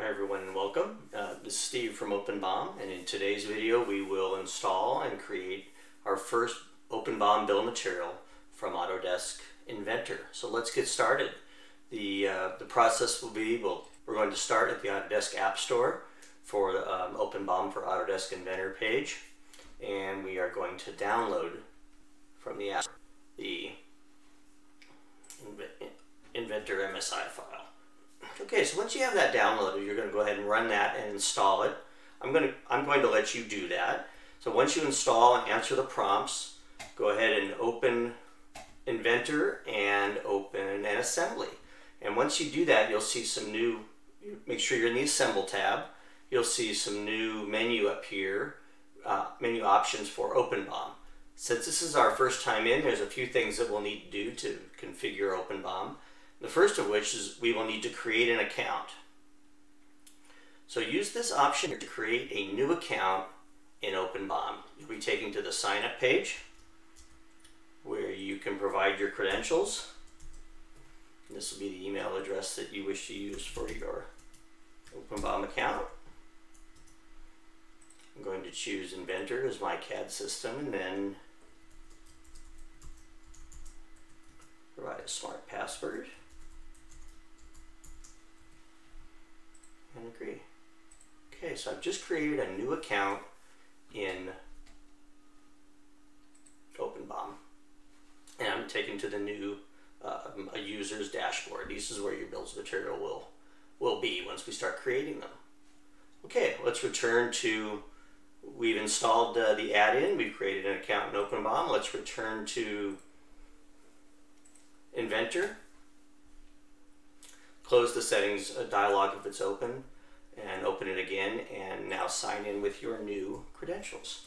Hi everyone and welcome. Uh, this is Steve from OpenBOM and in today's video we will install and create our first OpenBOM bill of material from Autodesk Inventor. So let's get started. The, uh, the process will be, we'll, we're going to start at the Autodesk App Store for the um, OpenBOM for Autodesk Inventor page and we are going to download from the app the Inventor MSI file. Okay, so once you have that downloaded, you're going to go ahead and run that and install it. I'm going to I'm going to let you do that. So once you install and answer the prompts, go ahead and open Inventor and open an assembly. And once you do that, you'll see some new, make sure you're in the Assemble tab. You'll see some new menu up here, uh, menu options for OpenBOM. Since this is our first time in, there's a few things that we'll need to do to configure OpenBOM. The first of which is we will need to create an account. So use this option to create a new account in OpenBOM. You'll be taken to the sign up page where you can provide your credentials. This will be the email address that you wish to use for your OpenBOM account. I'm going to choose Inventor as my CAD system and then provide a smart password. Agree. Okay, so I've just created a new account in OpenBOM. And I'm taken to the new uh, a user's dashboard. This is where your of material will, will be once we start creating them. Okay, let's return to, we've installed uh, the add-in, we've created an account in OpenBOM. Let's return to Inventor close the settings dialog if it's open and open it again and now sign in with your new credentials.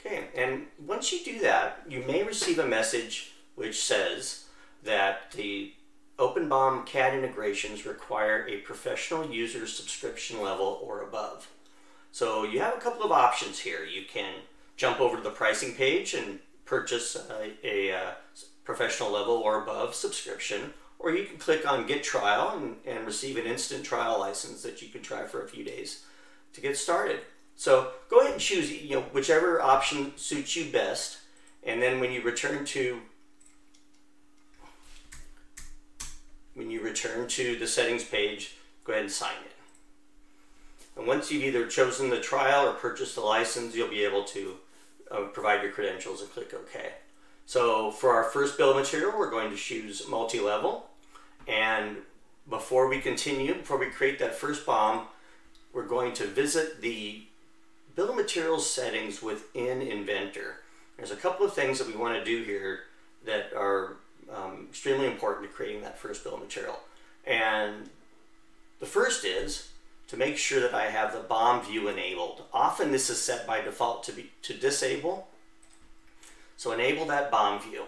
Okay, and once you do that, you may receive a message which says that the OpenBOM CAD integrations require a professional user subscription level or above. So you have a couple of options here. You can jump over to the pricing page and purchase a, a, a professional level or above subscription, or you can click on Get Trial and, and receive an instant trial license that you can try for a few days to get started. So go ahead and choose you know whichever option suits you best, and then when you return to when you return to the settings page, go ahead and sign in. And once you've either chosen the trial or purchased the license, you'll be able to uh, provide your credentials and click OK. So for our first bill of material, we're going to choose multi-level. And before we continue, before we create that first BOM, we're going to visit the bill of materials settings within Inventor. There's a couple of things that we want to do here that are um, extremely important to creating that first bill of material. And the first is to make sure that I have the BOM view enabled. Often this is set by default to, be, to disable so enable that BOM view.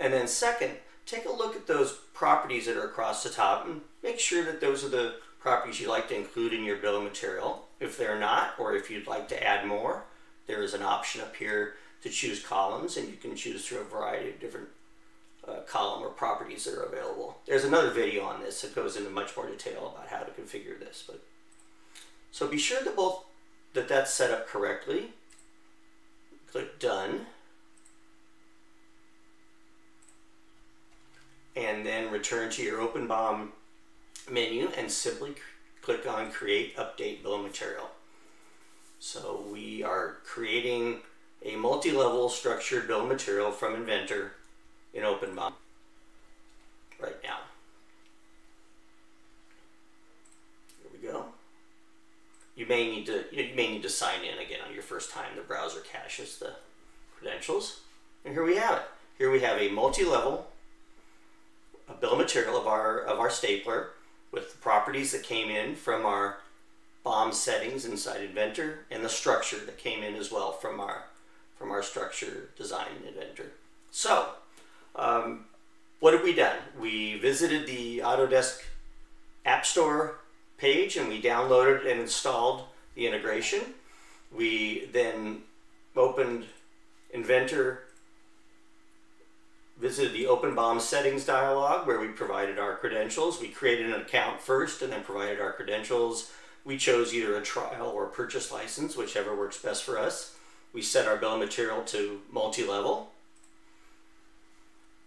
And then second, take a look at those properties that are across the top and make sure that those are the properties you'd like to include in your bill of material. If they're not, or if you'd like to add more, there is an option up here to choose columns and you can choose through a variety of different uh, column or properties that are available. There's another video on this that goes into much more detail about how to configure this. But So be sure that both that that's set up correctly. Click Done. and then return to your OpenBOM menu and simply click on Create Update Bill of Material. So we are creating a multi-level structured bill of material from Inventor in OpenBOM right now. Here we go. You may need to you may need to sign in again on your first time. The browser caches the credentials. And here we have it. Here we have a multi-level a bill of material of our of our stapler with the properties that came in from our BOM settings inside Inventor and the structure that came in as well from our from our structure design in Inventor. So, um, what have we done? We visited the Autodesk App Store page and we downloaded and installed the integration. We then opened Inventor visited the OpenBOM settings dialog where we provided our credentials. We created an account first and then provided our credentials. We chose either a trial or purchase license, whichever works best for us. We set our bill of material to multi-level.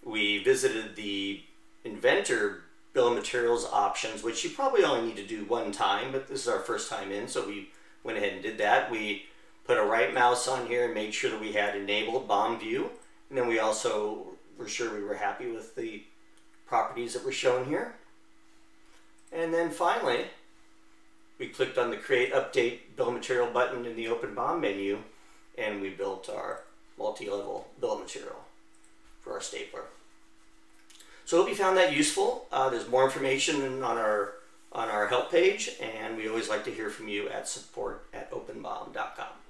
We visited the inventor bill of materials options, which you probably only need to do one time, but this is our first time in, so we went ahead and did that. We put a right mouse on here and made sure that we had enabled BOM view. And then we also were sure we were happy with the properties that were shown here. And then finally, we clicked on the create update bill material button in the OpenBOM menu and we built our multi-level bill material for our stapler. So I hope you found that useful. Uh, there's more information on our on our help page and we always like to hear from you at support at openbom.com.